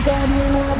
I'm Antonio